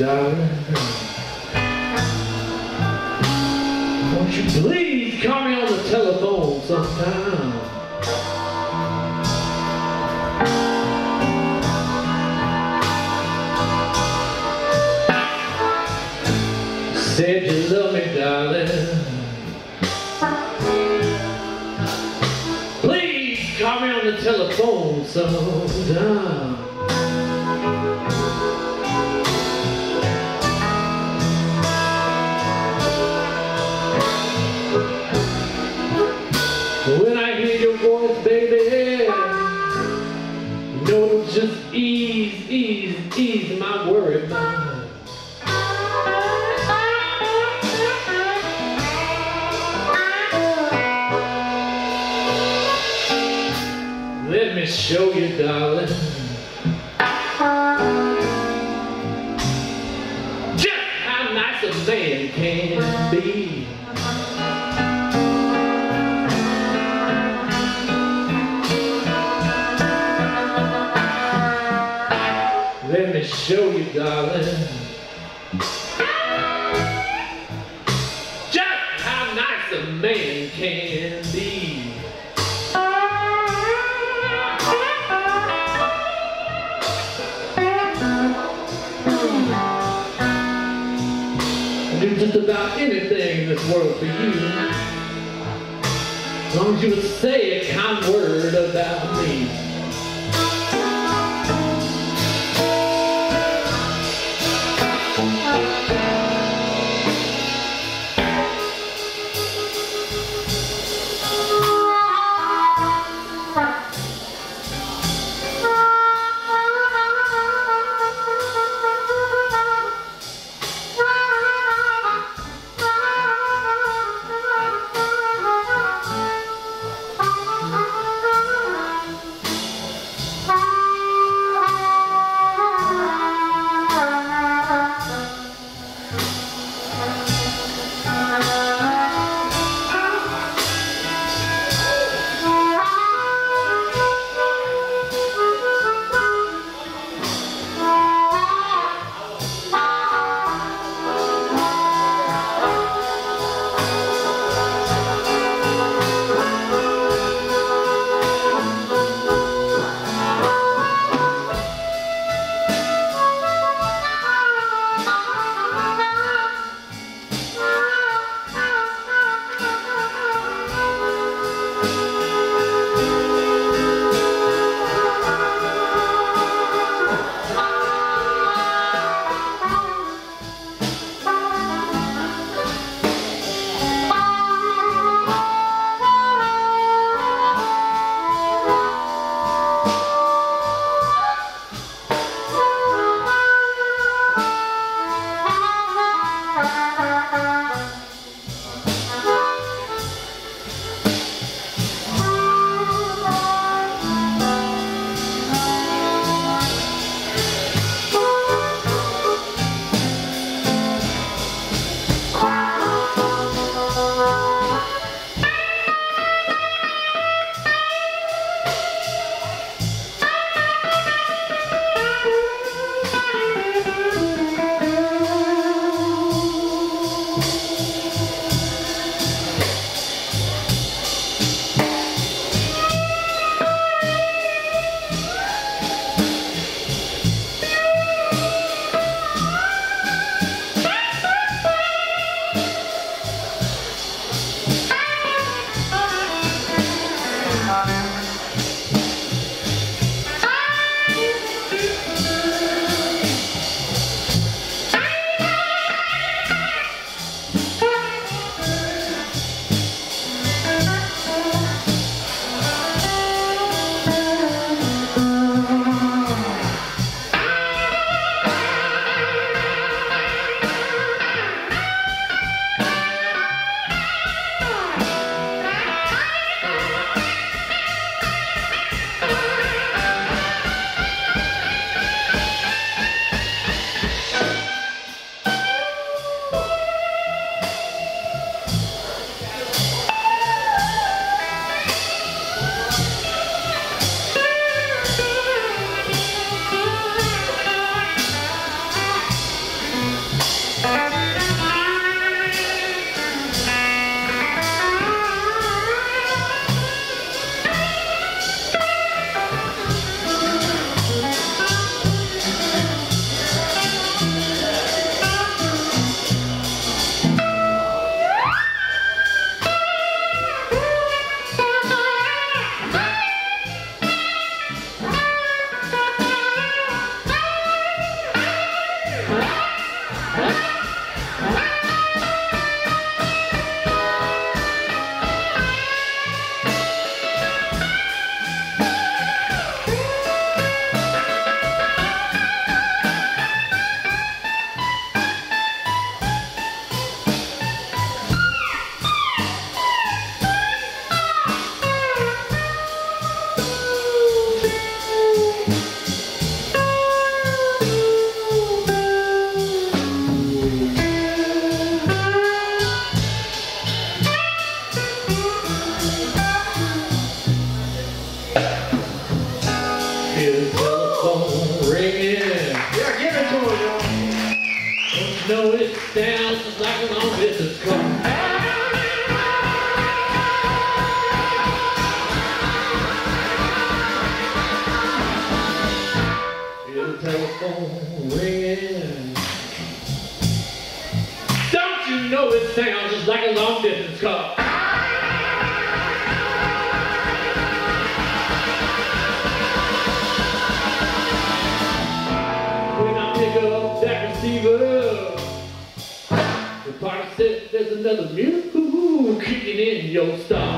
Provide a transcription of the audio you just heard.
darling. Won't you please call me on the telephone sometime? Said you love me, darling. Please call me on the telephone sometime. You, darling. Just how nice a man can be. Let me show you, darling. Just how nice a man can in for you. As long as you would say a kind word about me. Sounds just like a long distance call. telephone ringing. Don't you know it sounds just like a long distance call? Another mule kicking in your stall.